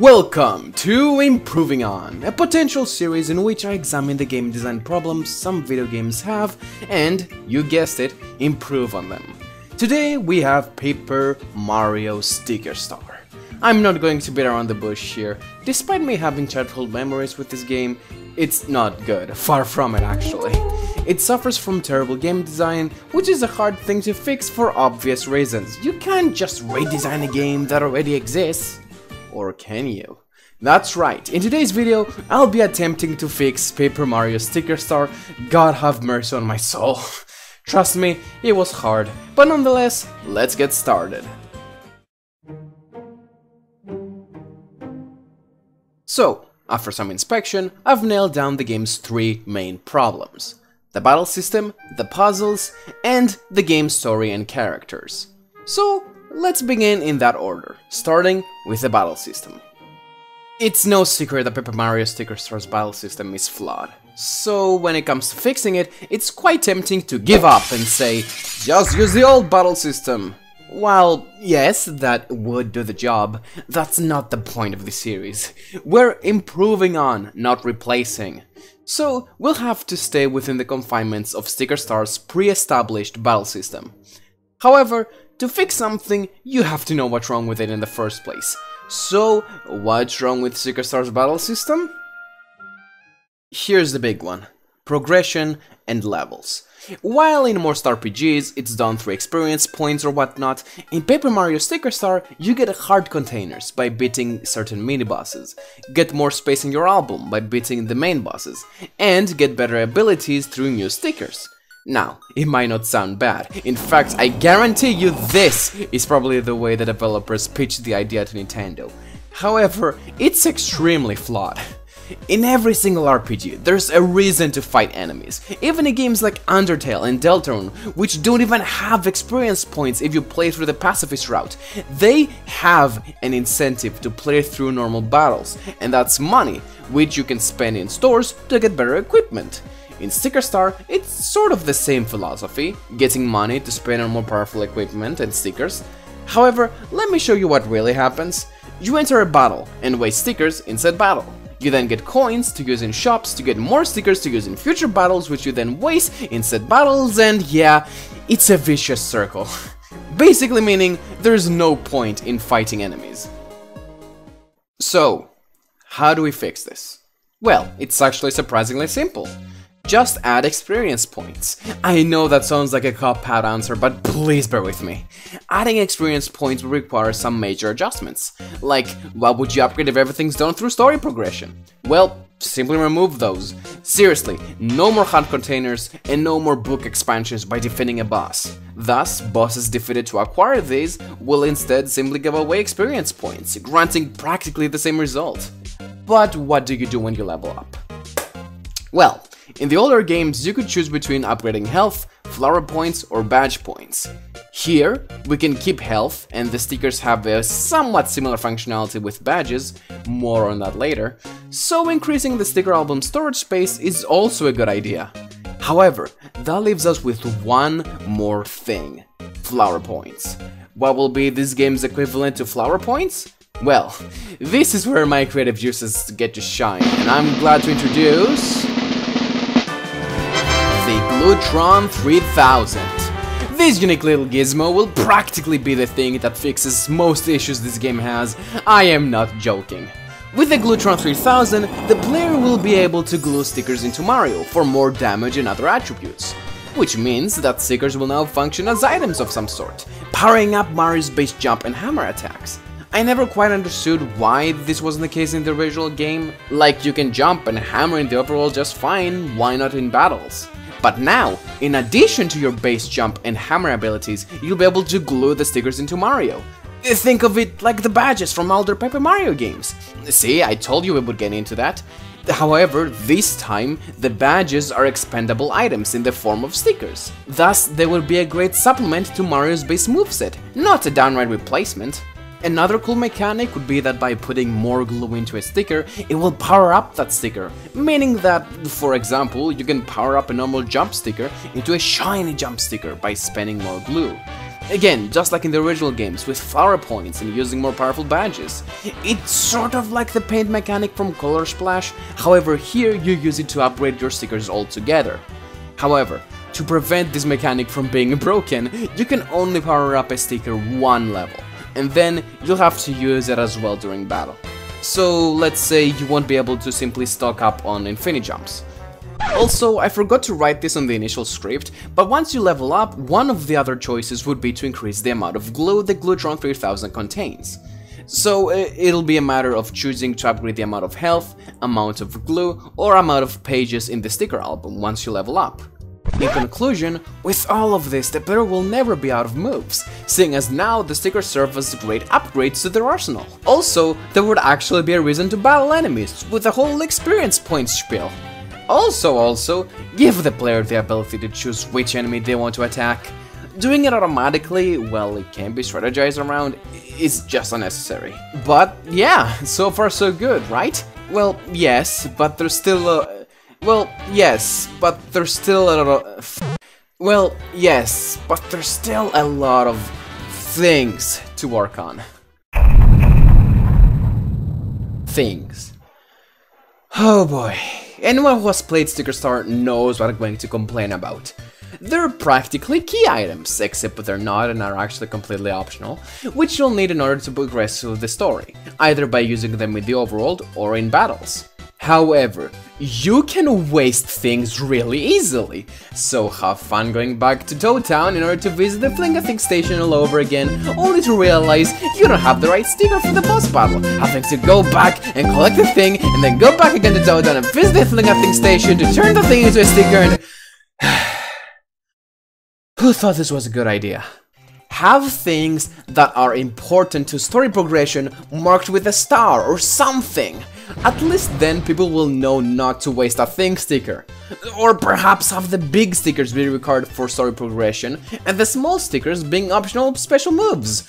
Welcome to Improving On, a potential series in which I examine the game design problems some video games have and, you guessed it, improve on them. Today we have Paper Mario Sticker Star. I'm not going to beat around the bush here, despite me having childhood memories with this game, it's not good, far from it actually. It suffers from terrible game design, which is a hard thing to fix for obvious reasons. You can't just redesign a game that already exists. Or can you? That's right, in today's video, I'll be attempting to fix Paper Mario Sticker Star, God have mercy on my soul. Trust me, it was hard, but nonetheless, let's get started. So, after some inspection, I've nailed down the game's three main problems. The battle system, the puzzles, and the game's story and characters. So, Let's begin in that order, starting with the battle system. It's no secret that Paper Mario Sticker Star's battle system is flawed. So when it comes to fixing it, it's quite tempting to give up and say, just use the old battle system. While, yes, that would do the job, that's not the point of the series. We're improving on, not replacing. So, we'll have to stay within the confinements of Sticker Star's pre-established battle system. However, to fix something, you have to know what's wrong with it in the first place. So, what's wrong with Sticker Star's battle system? Here's the big one. Progression and levels. While in most RPGs it's done through experience points or whatnot, in Paper Mario Sticker Star you get heart containers by beating certain mini-bosses, get more space in your album by beating the main bosses, and get better abilities through new stickers. Now, it might not sound bad. In fact, I guarantee you this is probably the way the developers pitched the idea to Nintendo. However, it's extremely flawed. In every single RPG, there's a reason to fight enemies, even in games like Undertale and Deltarune, which don't even have experience points if you play through the pacifist route. They have an incentive to play through normal battles, and that's money, which you can spend in stores to get better equipment. In Sticker Star, it's sort of the same philosophy, getting money to spend on more powerful equipment and stickers. However, let me show you what really happens. You enter a battle and waste stickers in said battle. You then get coins to use in shops to get more stickers to use in future battles which you then waste in said battles and yeah, it's a vicious circle. Basically meaning there's no point in fighting enemies. So, how do we fix this? Well, it's actually surprisingly simple. Just add experience points. I know that sounds like a cop-out answer, but please bear with me. Adding experience points will require some major adjustments. Like, what would you upgrade if everything's done through story progression? Well, simply remove those. Seriously, no more heart containers and no more book expansions by defeating a boss. Thus, bosses defeated to acquire these will instead simply give away experience points, granting practically the same result. But what do you do when you level up? Well, in the older games, you could choose between upgrading health, flower points, or badge points. Here, we can keep health, and the stickers have a somewhat similar functionality with badges, more on that later, so increasing the sticker album storage space is also a good idea. However, that leaves us with one more thing, flower points. What will be this game's equivalent to flower points? Well, this is where my creative juices get to shine, and I'm glad to introduce... Gluetron 3000. This unique little gizmo will practically be the thing that fixes most issues this game has, I am not joking. With the Gluetron 3000, the player will be able to glue stickers into Mario for more damage and other attributes. Which means that stickers will now function as items of some sort, powering up Mario's base jump and hammer attacks. I never quite understood why this wasn't the case in the original game, like you can jump and hammer in the overworld just fine, why not in battles? But now, in addition to your base jump and hammer abilities, you'll be able to glue the stickers into Mario. Think of it like the badges from older Paper Mario games. See, I told you we would get into that. However, this time, the badges are expendable items in the form of stickers. Thus, they will be a great supplement to Mario's base moveset, not a downright replacement. Another cool mechanic would be that by putting more glue into a sticker, it will power up that sticker, meaning that, for example, you can power up a normal jump sticker into a shiny jump sticker by spending more glue. Again, just like in the original games, with flower points and using more powerful badges. It's sort of like the paint mechanic from Color Splash, however here you use it to upgrade your stickers altogether. However, to prevent this mechanic from being broken, you can only power up a sticker one level, and then you'll have to use it as well during battle. So let's say you won't be able to simply stock up on infinity jumps. Also, I forgot to write this on the initial script, but once you level up, one of the other choices would be to increase the amount of glue the Gluetron 3000 contains. So it'll be a matter of choosing to upgrade the amount of health, amount of glue, or amount of pages in the sticker album once you level up. In conclusion, with all of this, the player will never be out of moves, seeing as now the stickers serve as great upgrades to their arsenal. Also, there would actually be a reason to battle enemies, with a whole experience points spiel. Also, also, give the player the ability to choose which enemy they want to attack. Doing it automatically, well, it can be strategized around, is just unnecessary. But yeah, so far so good, right? Well, yes, but there's still a well, yes, but there's still a lot of... Well, yes, but there's still a lot of things to work on. Things. Oh boy. Anyone who has played Sticker Star knows what I'm going to complain about. They're practically key items, except that they're not and are actually completely optional, which you'll need in order to progress through the story, either by using them in the overworld or in battles. However, you can waste things really easily, so have fun going back to Toad Town in order to visit the Fling-A-Thing station all over again, only to realize you don't have the right sticker for the boss battle, having to go back and collect the thing, and then go back again to Toad Town and visit the Fling-A-Thing station to turn the thing into a sticker and... Who thought this was a good idea? Have things that are important to story progression marked with a star or something. At least then people will know not to waste a thing sticker. Or perhaps have the big stickers be required for story progression and the small stickers being optional special moves.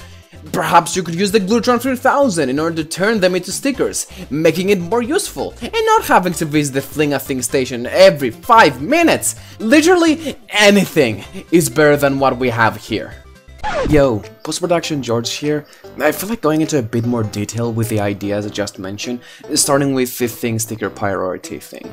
Perhaps you could use the Gluetron 3000 in order to turn them into stickers, making it more useful, and not having to visit the Fling-A-Thing station every 5 minutes! Literally anything is better than what we have here. Yo, post-production George here. I feel like going into a bit more detail with the ideas I just mentioned, starting with the thing sticker priority thing.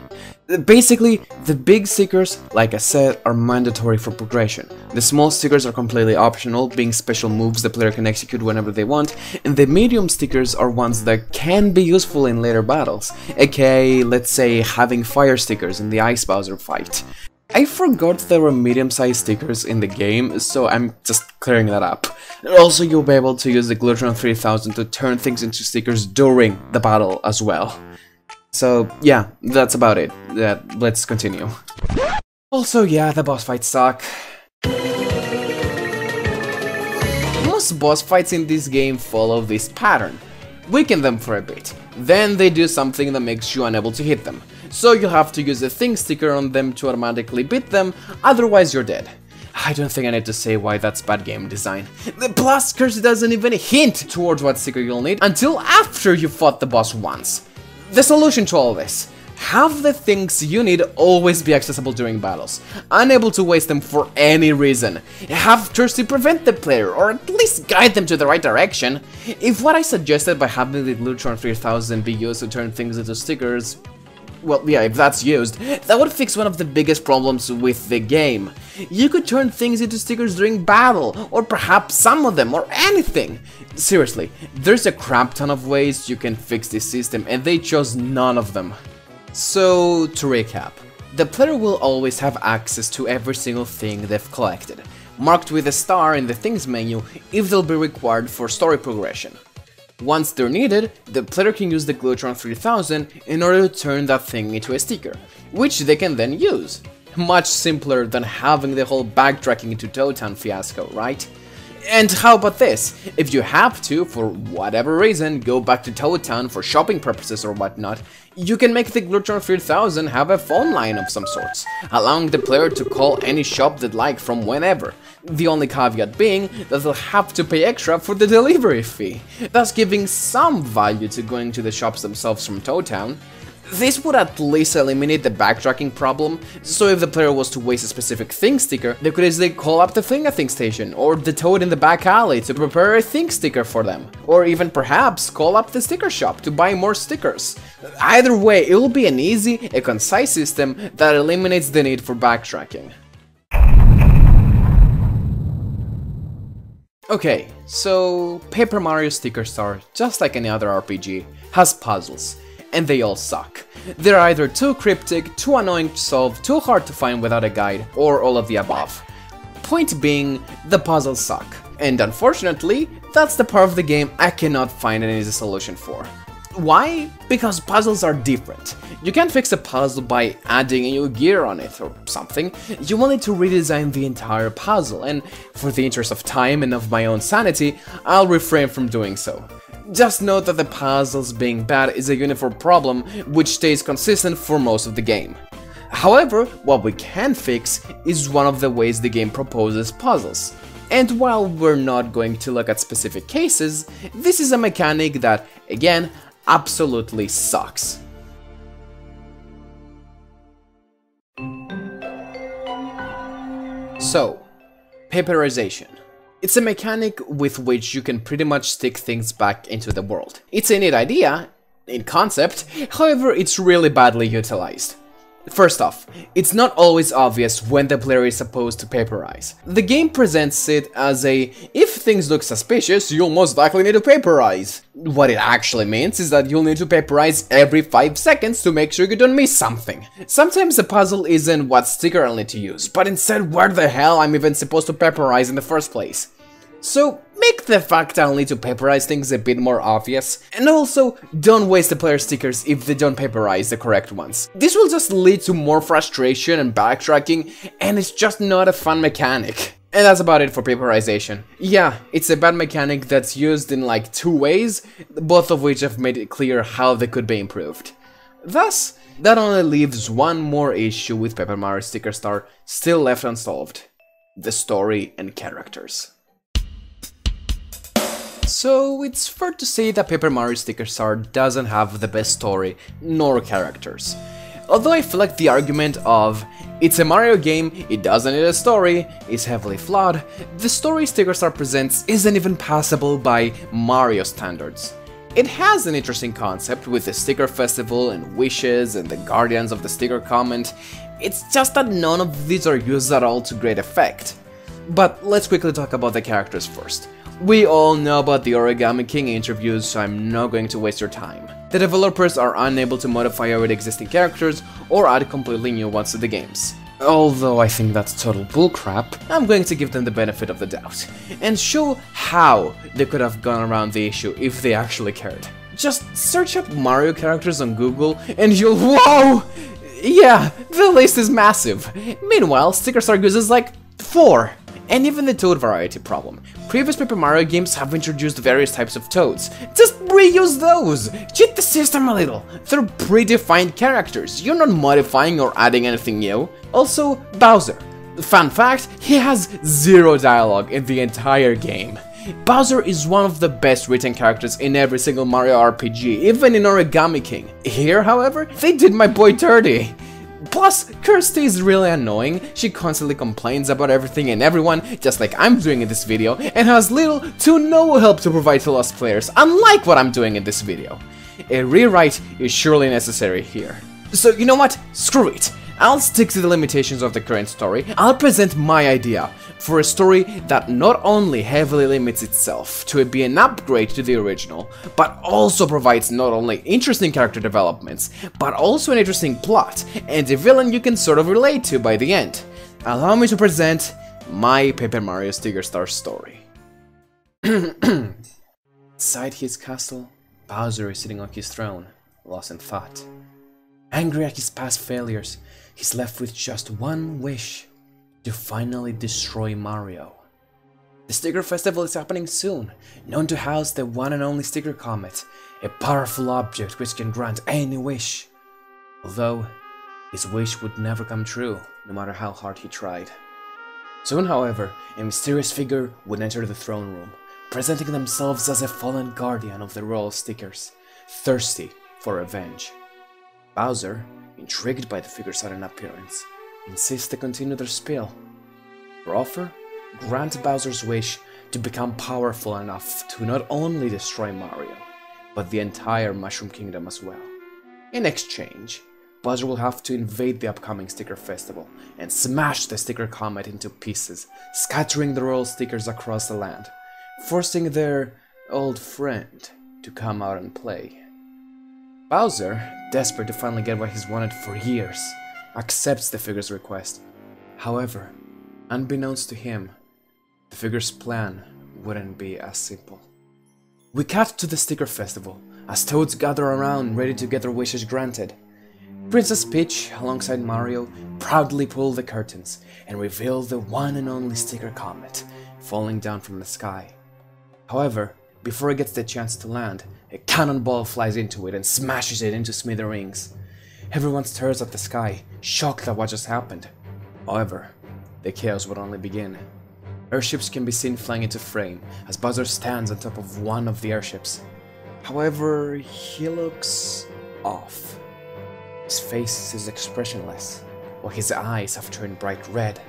Basically, the big stickers, like I said, are mandatory for progression. The small stickers are completely optional, being special moves the player can execute whenever they want, and the medium stickers are ones that can be useful in later battles, aka, let's say, having fire stickers in the Ice Bowser fight. I forgot there were medium-sized stickers in the game, so I'm just clearing that up. Also, you'll be able to use the Gluetron 3000 to turn things into stickers during the battle as well. So yeah, that's about it. Uh, let's continue. Also, yeah, the boss fights suck. Most boss fights in this game follow this pattern. Weaken them for a bit, then they do something that makes you unable to hit them so you'll have to use a thing sticker on them to automatically beat them, otherwise you're dead. I don't think I need to say why that's bad game design. Plus, Kersti doesn't even hint towards what sticker you'll need until after you've fought the boss once. The solution to all this. Have the things you need always be accessible during battles, unable to waste them for any reason. Have Kersti prevent the player, or at least guide them to the right direction. If what I suggested by having the Gluetron 3000 be used to turn things into stickers well, yeah, if that's used, that would fix one of the biggest problems with the game. You could turn things into stickers during battle, or perhaps some of them, or anything. Seriously, there's a crap ton of ways you can fix this system, and they chose none of them. So, to recap, the player will always have access to every single thing they've collected, marked with a star in the things menu if they'll be required for story progression. Once they're needed, the player can use the Gluetron 3000 in order to turn that thing into a sticker, which they can then use. Much simpler than having the whole backtracking into Toad fiasco, right? And how about this? If you have to, for whatever reason, go back to Toad Town for shopping purposes or whatnot, you can make the Gluetron 3000 have a phone line of some sorts, allowing the player to call any shop they'd like from whenever, the only caveat being that they'll have to pay extra for the delivery fee, thus giving some value to going to the shops themselves from Toad Town. This would at least eliminate the backtracking problem, so if the player was to waste a specific thing sticker, they could easily call up the Fling-A-Thing station, or the toad in the back alley to prepare a thing sticker for them, or even perhaps call up the sticker shop to buy more stickers. Either way, it will be an easy, a concise system that eliminates the need for backtracking. Okay, so Paper Mario Sticker Star, just like any other RPG, has puzzles and they all suck. They're either too cryptic, too annoying to solve, too hard to find without a guide, or all of the above. Point being, the puzzles suck. And unfortunately, that's the part of the game I cannot find an easy solution for. Why? Because puzzles are different. You can't fix a puzzle by adding a new gear on it or something. You will need to redesign the entire puzzle, and for the interest of time and of my own sanity, I'll refrain from doing so. Just note that the puzzles being bad is a uniform problem which stays consistent for most of the game. However, what we can fix is one of the ways the game proposes puzzles. And while we're not going to look at specific cases, this is a mechanic that, again, absolutely sucks. So, paperization. It's a mechanic with which you can pretty much stick things back into the world. It's a neat idea, in concept, however it's really badly utilized. First off, it's not always obvious when the player is supposed to paperize. The game presents it as a, if things look suspicious, you'll most likely need to paperize. What it actually means is that you'll need to paperize every 5 seconds to make sure you don't miss something. Sometimes the puzzle isn't what sticker I'll need to use, but instead where the hell I'm even supposed to paperize in the first place. So make the fact I'll need to paperize things a bit more obvious, and also don't waste the player stickers if they don't paperize the correct ones. This will just lead to more frustration and backtracking, and it's just not a fun mechanic. And that's about it for paperization. Yeah, it's a bad mechanic that's used in like two ways, both of which have made it clear how they could be improved. Thus, that only leaves one more issue with Paper Mario Sticker Star still left unsolved. The story and characters. So it's fair to say that Paper Mario Sticker Star doesn't have the best story, nor characters. Although I feel like the argument of it's a Mario game, it doesn't need a story, is heavily flawed, the story Sticker Star presents isn't even passable by Mario standards. It has an interesting concept with the Sticker Festival and wishes and the Guardians of the Sticker Comet, it's just that none of these are used at all to great effect. But let's quickly talk about the characters first. We all know about the Origami King interviews, so I'm not going to waste your time. The developers are unable to modify already existing characters or add completely new ones to the games. Although I think that's total bullcrap, I'm going to give them the benefit of the doubt, and show how they could have gone around the issue if they actually cared. Just search up Mario characters on Google and you'll- WHOA! Yeah, the list is massive. Meanwhile, Sticker Star uses like 4 and even the Toad variety problem. Previous Paper Mario games have introduced various types of Toads. Just reuse those! Cheat the system a little! They're predefined characters, you're not modifying or adding anything new. Also, Bowser. Fun fact, he has zero dialogue in the entire game. Bowser is one of the best written characters in every single Mario RPG, even in Origami King. Here, however, they did my boy dirty. Plus, Kersti is really annoying, she constantly complains about everything and everyone, just like I'm doing in this video, and has little to no help to provide to Lost players, unlike what I'm doing in this video. A rewrite is surely necessary here. So you know what? Screw it! I'll stick to the limitations of the current story, I'll present my idea for a story that not only heavily limits itself to be an upgrade to the original, but also provides not only interesting character developments, but also an interesting plot, and a villain you can sort of relate to by the end. Allow me to present my Paper Mario Sticker Star story. Inside his castle, Bowser is sitting on his throne, lost in thought. Angry at his past failures, he's left with just one wish to finally destroy Mario. The Sticker Festival is happening soon, known to house the one and only Sticker Comet, a powerful object which can grant any wish. Although, his wish would never come true, no matter how hard he tried. Soon, however, a mysterious figure would enter the throne room, presenting themselves as a fallen guardian of the royal stickers, thirsty for revenge. Bowser, intrigued by the figure's sudden appearance, insists to continue their spell. For offer, grant Bowser's wish to become powerful enough to not only destroy Mario, but the entire Mushroom Kingdom as well. In exchange, Bowser will have to invade the upcoming Sticker Festival and smash the Sticker Comet into pieces, scattering the royal stickers across the land, forcing their old friend to come out and play. Bowser, desperate to finally get what he's wanted for years, accepts the figure's request. However, unbeknownst to him, the figure's plan wouldn't be as simple. We cut to the Sticker Festival, as Toads gather around ready to get their wishes granted. Princess Peach, alongside Mario, proudly pull the curtains and reveal the one and only Sticker Comet falling down from the sky. However, before it gets the chance to land, a cannonball flies into it and smashes it into smithereens. Everyone stares at the sky, shocked at what just happened. However, the chaos would only begin. Airships can be seen flying into frame as Bowser stands on top of one of the airships. However, he looks off. His face is expressionless, while his eyes have turned bright red.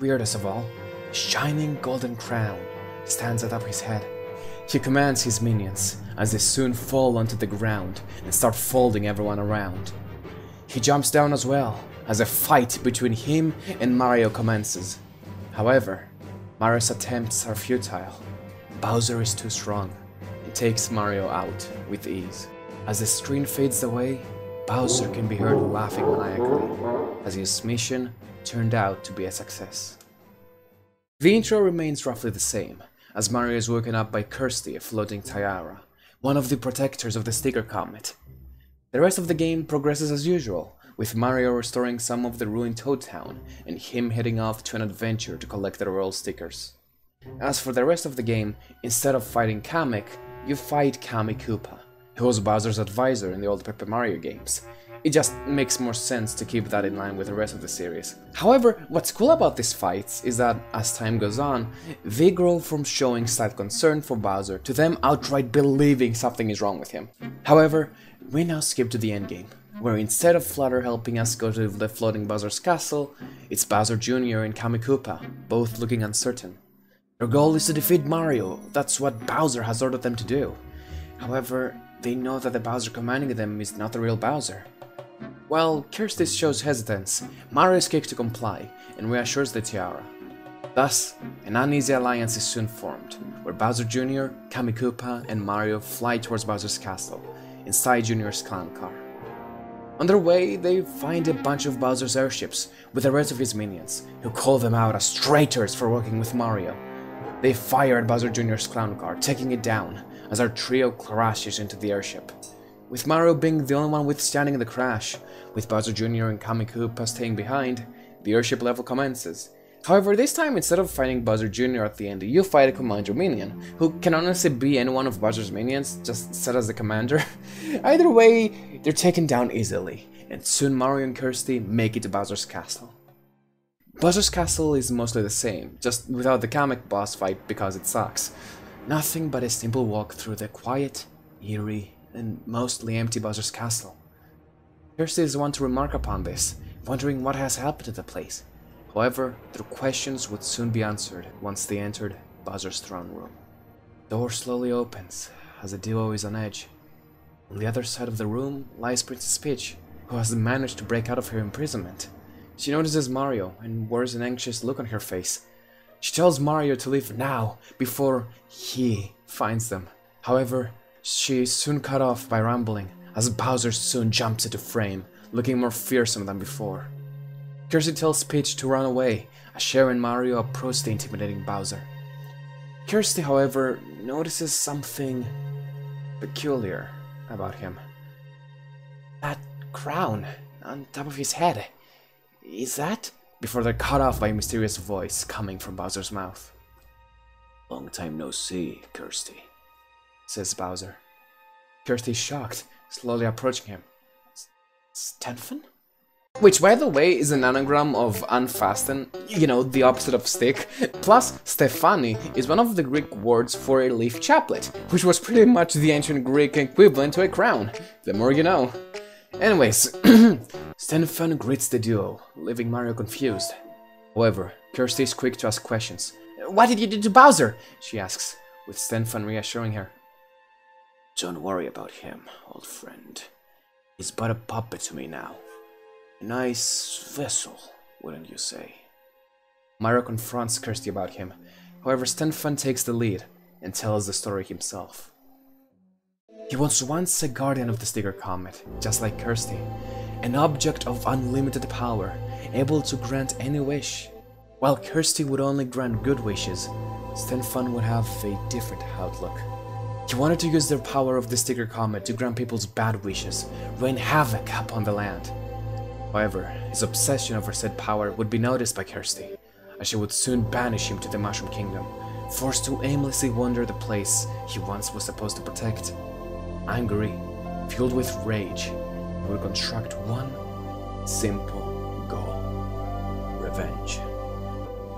Weirdest of all, a shining golden crown stands atop his head. He commands his minions, as they soon fall onto the ground and start folding everyone around. He jumps down as well, as a fight between him and Mario commences. However, Mario's attempts are futile. Bowser is too strong and takes Mario out with ease. As the screen fades away, Bowser can be heard laughing maniacally, as his mission turned out to be a success. The intro remains roughly the same, as Mario is woken up by Kersti, a floating tiara, one of the protectors of the Sticker Comet. The rest of the game progresses as usual, with Mario restoring some of the ruined Toad Town and him heading off to an adventure to collect the royal stickers. As for the rest of the game, instead of fighting Kamek, you fight Kammy Koopa, who was Bowser's advisor in the old Paper Mario games. It just makes more sense to keep that in line with the rest of the series. However, what's cool about these fights is that, as time goes on, they grow from showing slight concern for Bowser to them outright believing something is wrong with him. However, we now skip to the endgame, where instead of Flutter helping us go to the floating Bowser's castle, it's Bowser Jr. and Kammy Koopa, both looking uncertain. Their goal is to defeat Mario, that's what Bowser has ordered them to do. However, they know that the Bowser commanding them is not the real Bowser. While Kersti shows hesitance, Mario is to comply and reassures the Tiara. Thus, an uneasy alliance is soon formed, where Bowser Jr., Kammy Koopa, and Mario fly towards Bowser's castle, inside Jr.'s clown car. On their way, they find a bunch of Bowser's airships with the rest of his minions, who call them out as traitors for working with Mario. They fire at Bowser Jr.'s clown car, taking it down, as our trio crashes into the airship. With Mario being the only one withstanding the crash, with Bowser Jr. and Kammy Koopa staying behind, the airship level commences. However, this time instead of fighting Bowser Jr. at the end, you fight a commander minion, who can honestly be any one of Bowser's minions, just set as the commander. Either way, they're taken down easily, and soon Mario and Kersti make it to Bowser's castle. Bowser's castle is mostly the same, just without the comic boss fight because it sucks. Nothing but a simple walk through the quiet, eerie, and mostly empty Bowser's castle. Kersti is the one to remark upon this, wondering what has happened to the place. However, their questions would soon be answered once they entered Bowser's throne room. Door slowly opens, as the duo is on edge. On the other side of the room lies Princess Peach, who has managed to break out of her imprisonment. She notices Mario and wears an anxious look on her face. She tells Mario to leave now, before he finds them. However, she is soon cut off by rambling, as Bowser soon jumps into frame, looking more fearsome than before. Kersti tells Peach to run away, as Cher and Mario approach the intimidating Bowser. Kersti, however, notices something peculiar about him. That crown on top of his head. Is that? Before they're cut off by a mysterious voice coming from Bowser's mouth. Long time no see, Kersti, says Bowser. Kersti's shocked, slowly approaching him. Stanfin? Which, by the way, is an anagram of unfasten, you know, the opposite of stick. Plus, Stefani is one of the Greek words for a leaf chaplet, which was pretty much the ancient Greek equivalent to a crown. The more you know. Anyways, Stenfan greets the duo, leaving Mario confused. However, Kersti is quick to ask questions. What did you do to Bowser? She asks, with Stenfan reassuring her. Don't worry about him, old friend. He's but a puppet to me now. Nice vessel, wouldn't you say? Mario confronts Kersti about him. However, Stenfan takes the lead and tells the story himself. He was once a guardian of the Sticker Comet, just like Kersti, an object of unlimited power, able to grant any wish. While Kersti would only grant good wishes, Stenfan would have a different outlook. He wanted to use the power of the Sticker Comet to grant people's bad wishes, rain havoc upon the land. However, his obsession over said power would be noticed by Kersti, and she would soon banish him to the Mushroom Kingdom, forced to aimlessly wander the place he once was supposed to protect. Angry, filled with rage, he would construct one simple goal revenge.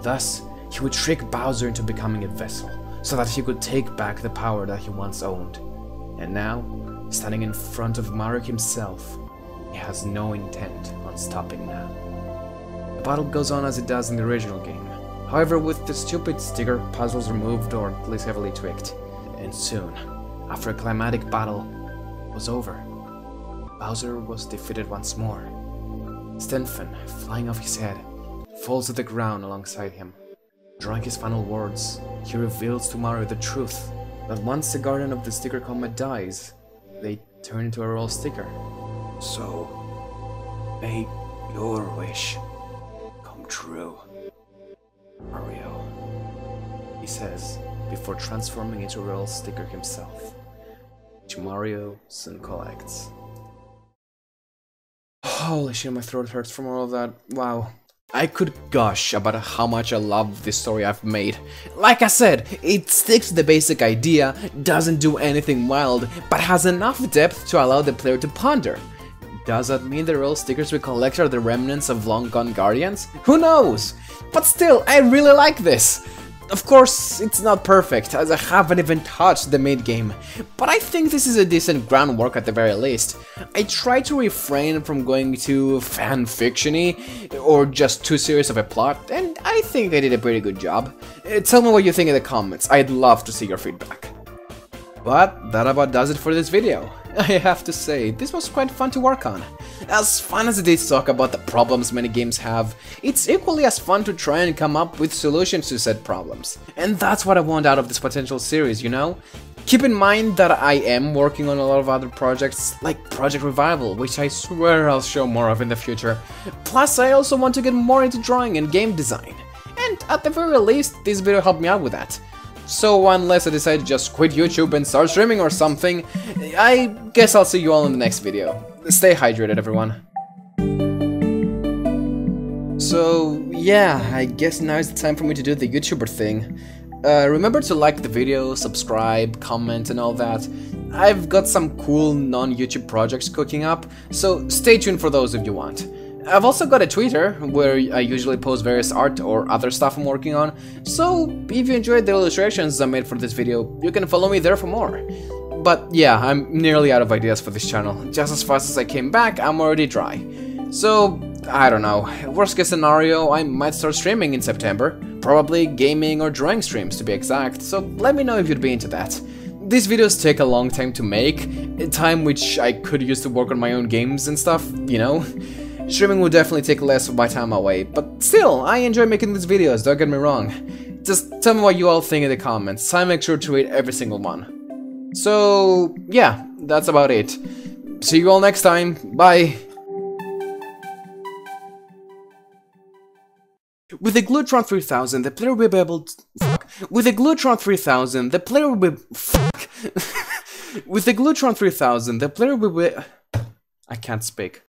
Thus, he would trick Bowser into becoming a vessel, so that he could take back the power that he once owned. And now, standing in front of Mario himself, he has no intent stopping now. The battle goes on as it does in the original game, however with the stupid sticker puzzles removed or at least heavily tweaked. And soon, after a climatic battle was over, Bowser was defeated once more. Stenfan, flying off his head, falls to the ground alongside him. Drawing his final words, he reveals to Mario the truth that once the guardian of the Sticker Comet dies, they turn into a royal sticker. So, may your wish come true, Mario. He says, before transforming into a royal sticker himself, which Mario soon collects. Holy shit, my throat hurts from all of that. Wow. I could gush about how much I love this story I've made. Like I said, it sticks to the basic idea, doesn't do anything wild, but has enough depth to allow the player to ponder. Does that mean the royal stickers we collect are the remnants of long gone guardians? Who knows? But still, I really like this! Of course, it's not perfect, as I haven't even touched the mid-game, but I think this is a decent groundwork at the very least. I try to refrain from going too fanfiction-y, or just too serious of a plot, and I think I did a pretty good job. Uh, Tell me what you think in the comments, I'd love to see your feedback. But that about does it for this video. I have to say, this was quite fun to work on. As fun as it is to talk about the problems many games have, it's equally as fun to try and come up with solutions to said problems. And that's what I want out of this potential series, you know? Keep in mind that I am working on a lot of other projects, like Project Revival, which I swear I'll show more of in the future. Plus, I also want to get more into drawing and game design. And at the very least, this video helped me out with that. So unless I decide to just quit YouTube and start streaming or something, I guess I'll see you all in the next video. Stay hydrated, everyone. So yeah, I guess now is the time for me to do the YouTuber thing. Uh, remember to like the video, subscribe, comment and all that. I've got some cool non-YouTube projects cooking up, so stay tuned for those if you want. I've also got a Twitter, where I usually post various art or other stuff I'm working on, so if you enjoyed the illustrations I made for this video, you can follow me there for more. But yeah, I'm nearly out of ideas for this channel, just as fast as I came back, I'm already dry. So, I don't know, worst case scenario, I might start streaming in September, probably gaming or drawing streams to be exact, so let me know if you'd be into that. These videos take a long time to make, time which I could use to work on my own games and stuff, you know? Streaming will definitely take less of my time away, but still, I enjoy making these videos, don't get me wrong. Just tell me what you all think in the comments, I make sure to read every single one. So, yeah, that's about it. See you all next time, bye! With the Gluetron 3000, the player will be able to... Fuck. With the Gluetron 3000, the player will be... Fuck. With the Gluetron 3000, the player will be... I can't speak.